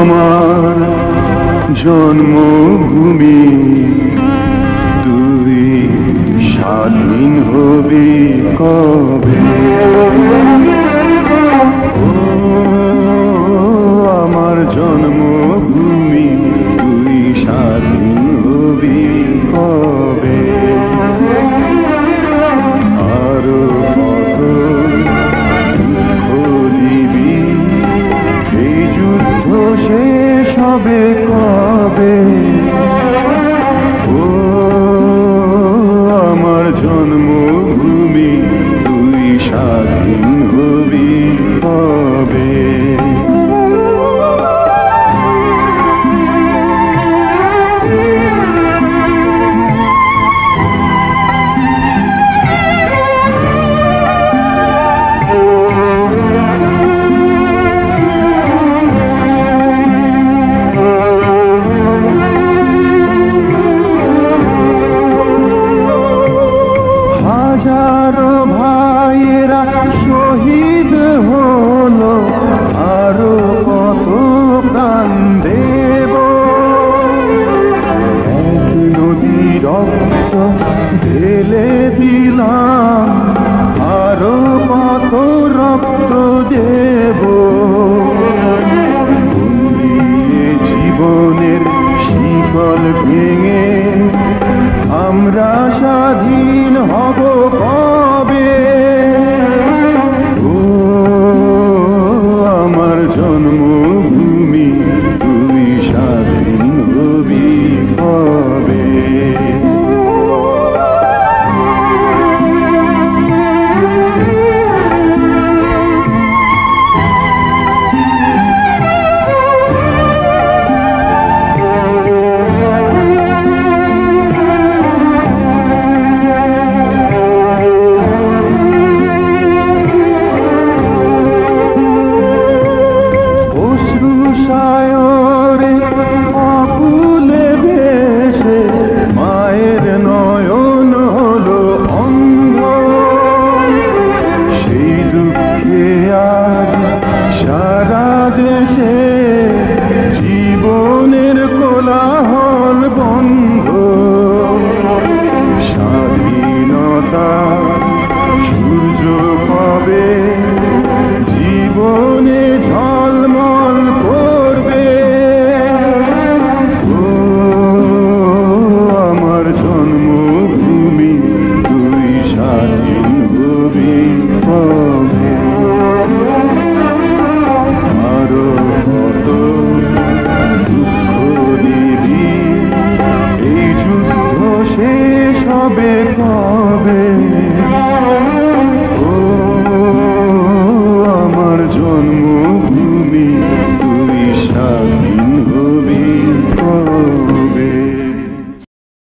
আমার জন্মভূমি তুই স্বাধীন হবি কবে? আমার জন্মভূমি। হাজারো ভাইয়েরা শহীদ হলো, আরও কত প্রাণ দেব। নদী রক্ত ঢেলে দিলাম, আরও কত রক্ত দেব। জীবনের শিকল ভেঙে আমরা স্বাধীন হব